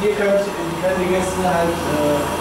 Hier könnt, können die Gäste halt äh,